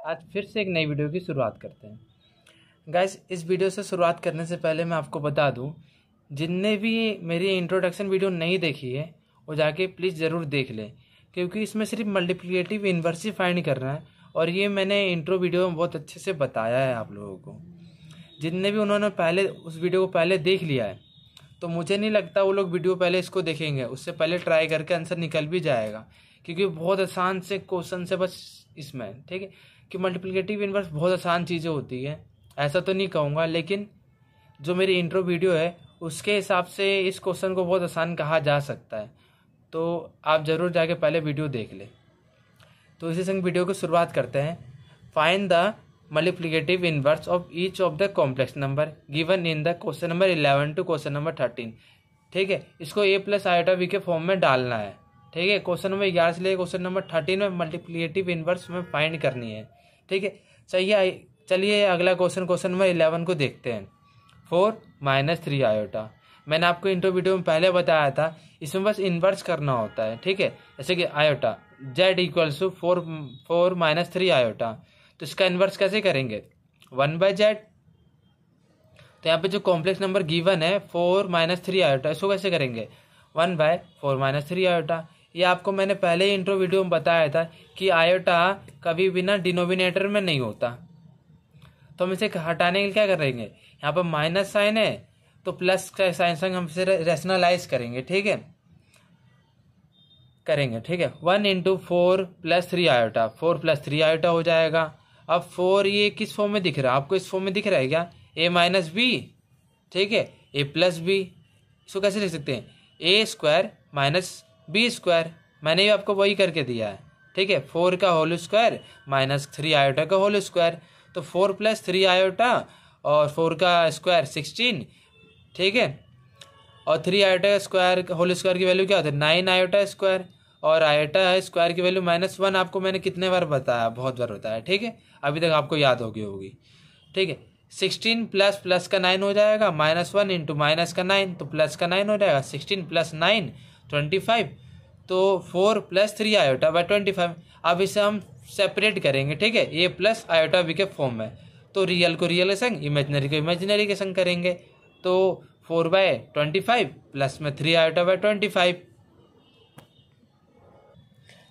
आज फिर से एक नई वीडियो की शुरुआत करते हैं। गाइस इस वीडियो से शुरुआत करने से पहले मैं आपको बता दूँ, जिनने भी मेरी इंट्रोडक्शन वीडियो नहीं देखी है, वो जाके प्लीज़ ज़रूर देख लें, क्योंकि इसमें सिर्फ़ मल्टीप्लिकेटिव इन्वर्स फाइंड करना है, और ये मैंने इंट्रो वीडियो में बहुत अच्छे से बताया है आप लोगों को। जितने भी उन्होंने पहले, उस वीडियो को पहले देख लिया है तो मुझे नहीं लगता वो लोग वीडियो पहले इसको देखेंगे, उससे पहले ट्राई करके आंसर निकल भी जाएगा, क्योंकि बहुत आसान से क्वेश्चन से बस इसमें, ठीक है? कि मल्टीप्लिकेटिव इन्वर्स बहुत आसान चीज़ें होती है। ऐसा तो नहीं कहूँगा, लेकिन जो मेरी इंट्रो वीडियो है, उसके हिसाब से इस क्वेश्चन को बहुत आसान कहा जा सकता है। तो आप ज़रूर जाके पहले वीडियो देख लें। तो इसी संग वीडियो की शुरुआत करते हैं। Find the multiplicative inverse of each of the complex number given in the question number eleven to question number thirteen ठीक है? इसको ए प्लस आयोटा बी के फॉर्म में डालना है। ठीक है? क्वेश्चन नंबर ग्यारह से लेकर क्वेश्चन नंबर थर्टीन में मल्टीप्लिकेटिव इनवर्स में फाइंड करनी है। ठीक है? सही चलिए अगला क्वेश्चन क्वेश्चन नंबर इलेवन को देखते हैं। फोर माइनस थ्री आयोटा मैंने आपको इंटरव्यू वीडियो में पहले बताया था, इसमें बस इन्वर्स करना होता है, ठीक है? जैसे कि iota Z equals to four four minus three iota तो इसका इन्वर्स कैसे करेंगे? वन बाय जेड तो यहाँ पे जो कॉम्प्लेक्स नंबर गिवन है फोर माइनस थ्री आयोटा इसको कैसे करेंगे? One by four minus three iota ये आपको मैंने पहले ही इंट्रो वीडियो में बताया था कि आयोटा कभी भी ना डिनोमिनेटर में नहीं होता। तो हम इसे हटाने के लिए क्या करेंगे? यहाँ पर माइनस साइन है तो प्लस का साइन संग हम इसे रेशनलाइज करेंगे, ठीक है? करेंगे, ठीक है? One into four plus three iota. Four plus three iota हो जाएगा। अब फोर ये किस फॉर्म में दिख रहा है? आपको इस फॉर्म में दिख रहा है क्या? ए माइनस बी ठीक है? ए प्लस बी इसको कैसे लिख सकते हैं? A square minus B square, मैंने भी आपको वही करके दिया है, ठीक है? फोर का whole square minus three iota का होल स्क्वायर तो फोर प्लस थ्री आयोटा और फोर का स्क्वायर सिक्सटीन, ठीक है? और three iota square, whole square की वैल्यू क्या होती है? नाइन आयोटा स्क्वायर और आयोटा स्क्वायर की वैल्यू माइनस वन आपको मैंने कितने बार बताया? बहुत बार बताया, ठीक है? अभी तक आपको याद होगी होगी, ठीक है? सिक्सटीन प्लस प्लस का नाइन हो जाएगा, माइनस वन इंटू माइनस का नाइन तो प्लस का नाइन हो जाएगा, sixteen plus nine twenty five तो four plus three iota by twenty five अब इसे हम सेपरेट करेंगे, ठीक है? ए प्लस आयोटा बी के फॉर्म में। तो रियल को रियल के संग इमेजनरी को इमेजनरी के संग करेंगे। तो four by twenty five plus में three iota by twenty five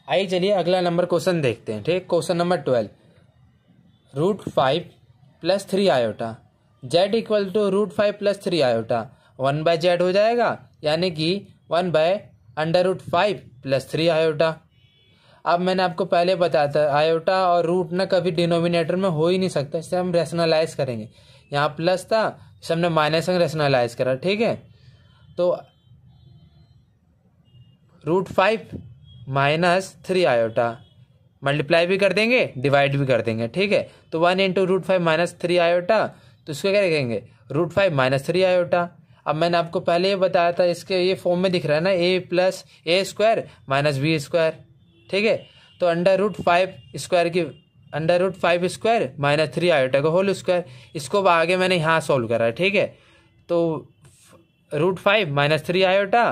आइए चलिए अगला नंबर क्वेश्चन देखते हैं, ठीक? Question number twelve root five plus three iota Z equal to root five plus three iota one by Z हो जाएगा, यानी कि one by under root five plus three iota अब मैंने आपको पहले बताया था आयोटा और रूट ना कभी डिनोमिनेटर में हो ही नहीं सकता, इससे हम रेशनलाइज करेंगे। यहाँ प्लस था इसे हमने माइनस में रेशनलाइज करा, ठीक है? तो root five minus three iota multiply भी कर देंगे डिवाइड भी कर देंगे, ठीक है? तो one into root five minus three iota तो इसको क्या लिखेंगे root five minus three iota अब मैंने आपको पहले ये बताया था, इसके ये फॉर्म में दिख रहा है ना A plus A square minus B square ठीक है? तो अंडर रूट फाइव स्क्वायर की under root five square minus three iota का होल स्क्वायर इसको आगे मैंने यहाँ सॉल्व करा है, ठीक है? तो root five minus three iota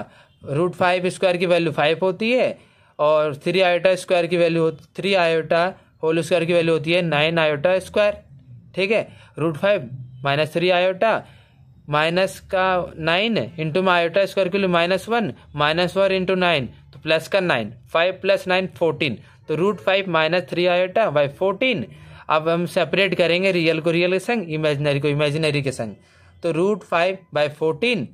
root five square की वैल्यू फाइव होती है, और थ्री आयोटा स्क्वायर की value three iota whole square की वैल्यू होती है नाइन आयोटा स्क्वायर ठीक है? Root five minus three iota minus का नाइन इंटू में आयोटा स्क्वायर के लिए minus one minus one into nine तो प्लस का nine five plus nine fourteen तो root five minus three iota by fourteen अब हम सेपरेट करेंगे रियल को रियल के संग इमेजिनरी को इमेजिनरी के संग. तो root five by fourteen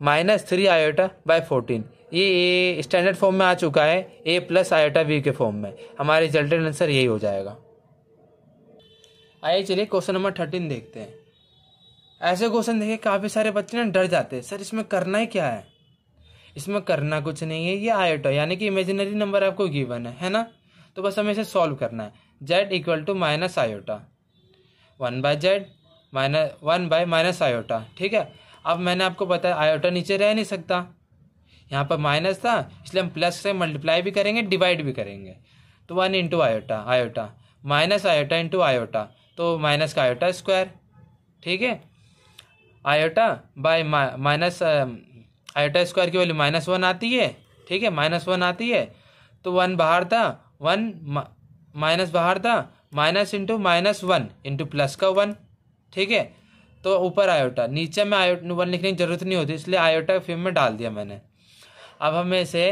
minus three iota by fourteen ये ए स्टैंडर्ड फॉर्म में आ चुका है ए प्लस आयोटा बी के फॉर्म में. हमारे रिजल्टेड आंसर यही हो जाएगा. आइए चलिए क्वेश्चन नंबर थर्टीन देखते हैं. ऐसे क्वेश्चन देखे काफ़ी सारे बच्चे ना डर जाते हैं। सर, इसमें करना ही क्या है? इसमें करना कुछ नहीं है, ये आयोटा यानी कि इमेजिनरी नंबर आपको गिवन है है ना? तो बस हमें इसे सॉल्व करना है। Z equal to minus iota one by Z minus one by minus iota ठीक है? अब मैंने आपको बताया आयोटा नीचे रह नहीं सकता। यहाँ पर माइनस था, इसलिए हम प्लस से मल्टीप्लाई भी करेंगे डिवाइड भी करेंगे। तो one into iota iota minus iota into iota तो माइनस का आयोटा स्क्वायर ठीक है? Iota by minus iota square की वैल्यू माइनस वन आती है, ठीक है? माइनस वन आती है तो वन बाहर था वन माइनस बाहर था minus into minus one into plus का वन ठीक है? तो ऊपर आयोटा, नीचे में आयो वन लिखने की ज़रूरत नहीं होती, इसलिए आयोटा के फॉर्म में डाल दिया मैंने। अब हमें इसे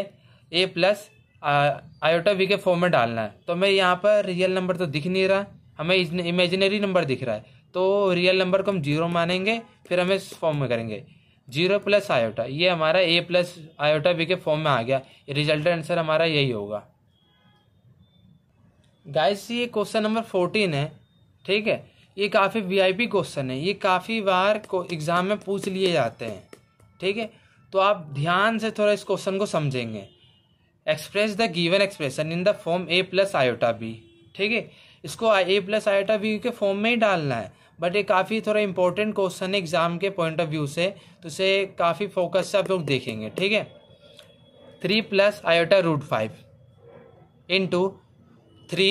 ए प्लस आयोटा वी के फॉर्म में डालना है। तो मैं यहाँ पर रियल नंबर तो दिख नहीं रहा, हमें इमेजिनरी नंबर दिख रहा है। तो रियल नंबर को हम ज़ीरो मानेंगे, फिर हम इस फॉर्म में करेंगे। ज़ीरो प्लस आयोटा ये हमारा ए प्लस आयोटा बी के फॉर्म में आ गया। रिज़ल्ट आंसर हमारा यही होगा। गाइस ये क्वेश्चन नंबर फोर्टीन है, ठीक है? ये काफ़ी वीआईपी क्वेश्चन है। ये काफ़ी बार को एग्ज़ाम में पूछ लिए जाते हैं, ठीक है? तो आप ध्यान से थोड़ा इस क्वेश्चन को समझेंगे। Express the given expression in the form A plus iota B ठीक है? इसको ए प्लस आयोटा बी के फॉर्म में ही डालना है। बट ये काफ़ी थोड़ा इंपॉर्टेंट क्वेश्चन है एग्ज़ाम के पॉइंट ऑफ़ व्यू से तो इसे काफ़ी फोकस से आप लोग देखेंगे, ठीक है? Three plus iota root five into three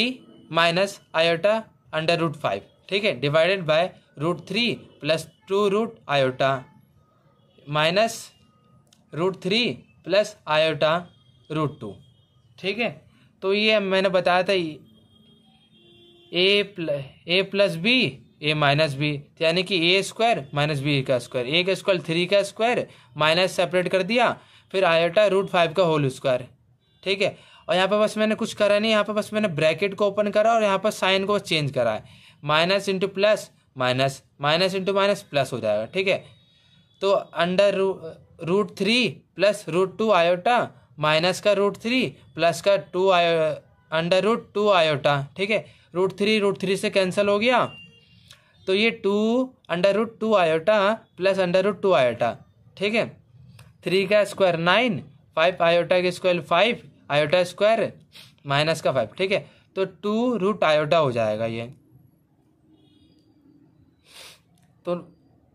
minus iota under root five ठीक है? Divided by root three plus two root iota minus root three plus iota root two ठीक है? तो ये मैंने बताया था A plus A plus B A minus B यानी कि ए स्क्वायर माइनस बी का स्क्वायर ए का स्क्वायर थ्री का स्क्वायर माइनस सेपरेट कर दिया, फिर आयोटा रूट फाइव का होल स्क्वायर ठीक है? और यहाँ पर बस मैंने कुछ करा नहीं, यहाँ पर बस मैंने ब्रैकेट को ओपन करा और यहाँ पर साइन को चेंज करा है. Minus into plus minus minus into minus plus हो जाएगा. ठीक है? तो under root three plus root two iota minus का रूट थ्री प्लस का टू आयो अंडर रूट टू आयोटा, ठीक है? रूट थ्री रूट थ्री से कैंसिल हो गया। तो ये two under root two iota plus under root two iota, ठीक है? थ्री का स्क्वायर नाइन, फाइव आयोटा का square five, iota square minus का फाइव, ठीक है? तो टू रूट आयोटा हो जाएगा ये। तो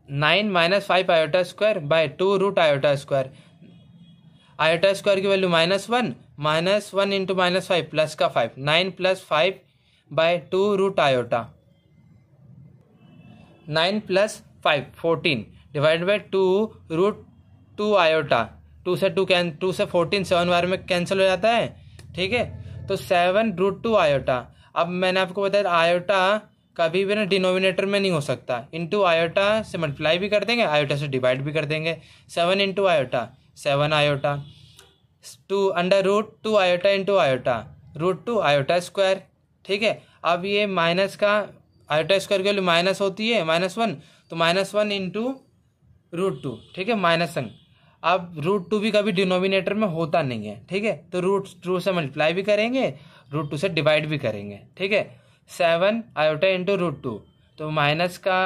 nine minus five iota square by two root iota square. Iota square की value minus one minus one into minus five plus का five nine plus five by two root iota nine plus five fourteen divide by two root two iota two से two can two से fourteen seven बार में cancel हो जाता है। ठीक है? तो सेवन रूट टू आयोटा अब मैंने आपको बताया आयोटा कभी भी ना डिनोमिनेटर में नहीं हो सकता। इंटू आयोटा से मल्टीप्लाई भी कर देंगे आयोटा से डिवाइड भी कर देंगे। Seven into iota seven iota two under root two iota into iota, root two iota square. ठीक है? अब ये माइनस का, आयोटा स्क्वायर की वैल्यू माइनस होती है, माइनस वन तो minus one into root two. ठीक है? Minus one. अब रूट टू भी कभी डिनोमिनेटर में होता नहीं है। ठीक है? तो रूट टू से मल्टीप्लाई भी करेंगे, रूट टू से डिवाइड भी करेंगे। ठीक है? Seven iota into root two तो माइनस का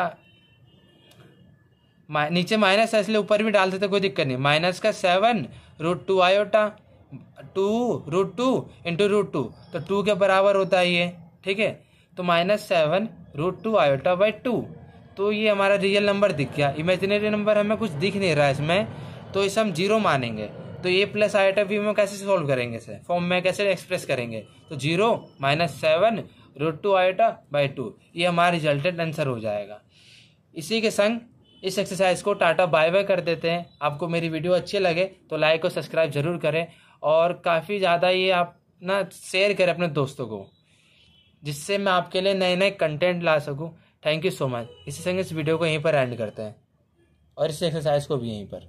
नीचे माइनस है, इसलिए ऊपर भी डाल देते, कोई दिक्कत नहीं। माइनस का seven root two iota two root two into root two तो टू के बराबर होता है ये, ठीक है? तो minus seven root two iota by two तो ये हमारा रियल नंबर दिख गया। इमेजिनरी नंबर हमें कुछ दिख नहीं रहा है इसमें तो इसे हम ज़ीरो मानेंगे। तो ए प्लस आयोटा बी में कैसे सोल्व करेंगे इसे? फॉर्म में कैसे एक्सप्रेस करेंगे? तो zero minus seven root two iota by two ये हमारा रिजल्टेड आंसर हो जाएगा। इसी के संग इस एक्सरसाइज को टाटा बाय बाय कर देते हैं। आपको मेरी वीडियो अच्छी लगे तो लाइक और सब्सक्राइब ज़रूर करें और काफ़ी ज़्यादा ये आप ना शेयर करें अपने दोस्तों को, जिससे मैं आपके लिए नए नए कंटेंट ला सकूँ। थैंक यू सो मच इसी संग इस वीडियो को यहीं पर एंड करते हैं और इस एक्सरसाइज को भी यहीं पर।